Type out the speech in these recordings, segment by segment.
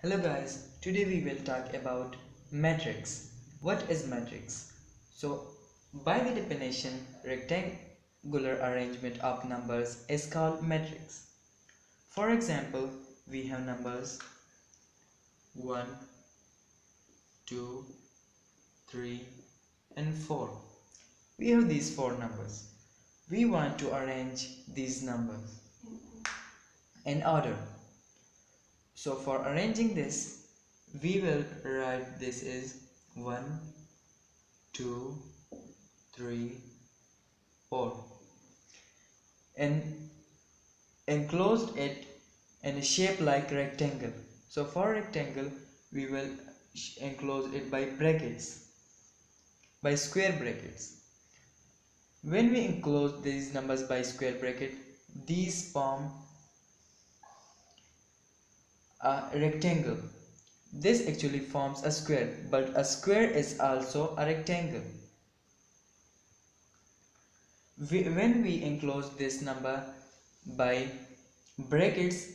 Hello guys, today we will talk about matrix. What is matrix? So, by the definition, rectangular arrangement of numbers is called matrix. For example, we have numbers 1, 2, 3 and 4. We have these four numbers. We want to arrange these numbers in order so for arranging this we will write this is 1 2 3 4 and enclosed it in a shape like rectangle. So for rectangle we will enclose it by brackets by square brackets. When we enclose these numbers by square bracket these form a rectangle. This actually forms a square, but a square is also a rectangle. We, when we enclose this number by brackets,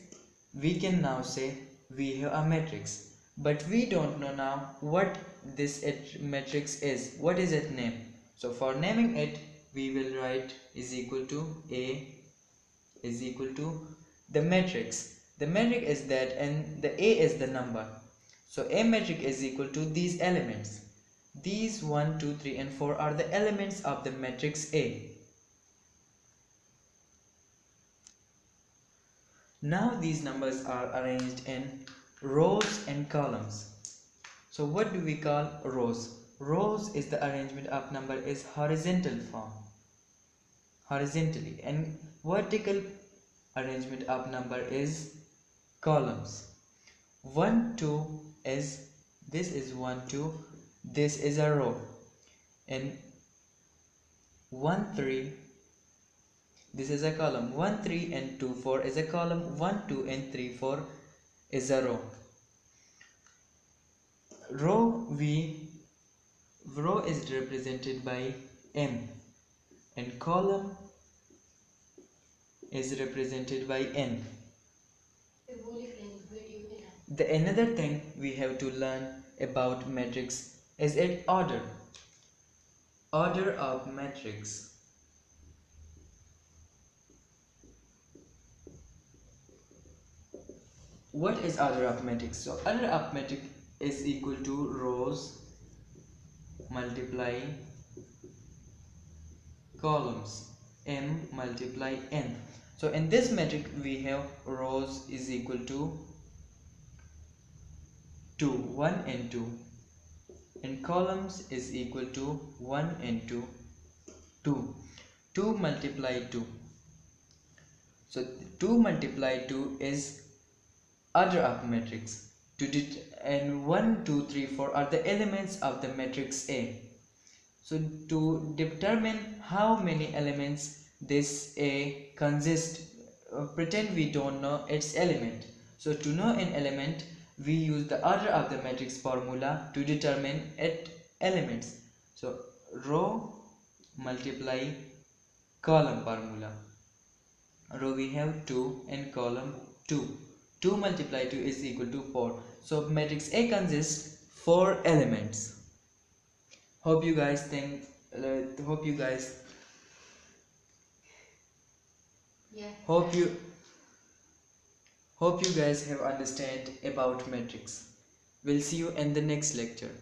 we can now say we have a matrix. But we don't know now what this matrix is. What is its name? So for naming it, we will write is equal to A is equal to the matrix the matrix is that and the A is the number. So A matrix is equal to these elements. These 1, 2, 3 and 4 are the elements of the matrix A. Now these numbers are arranged in rows and columns. So what do we call rows? Rows is the arrangement of number is horizontal form. Horizontally and vertical arrangement of number is columns. 1 2 is this is 1 2 this is a row. And 1 3 this is a column. 1 3 and 2 4 is a column. 1 2 and 3 4 is a row. Row v row is represented by m. And column is represented by n the another thing we have to learn about matrix is its order. Order of matrix. What is order of matrix? So order of matrix is equal to rows multiply columns m multiply n so in this matrix we have rows is equal to 2 1 and 2 and columns is equal to 1 and 2 2 2 multiply 2 so 2 multiply 2 is order of matrix. To and 1 2 3 4 are the elements of the matrix A. So to determine how many elements this A consists uh, pretend we don't know its element so to know an element we use the order of the matrix formula to determine its elements. So row multiply column formula. Row we have 2 and column 2. 2 multiply 2 is equal to 4. So matrix A consists 4 elements. Hope you guys think, uh, hope you guys, yeah. hope you Hope you guys have understand about matrix. We'll see you in the next lecture.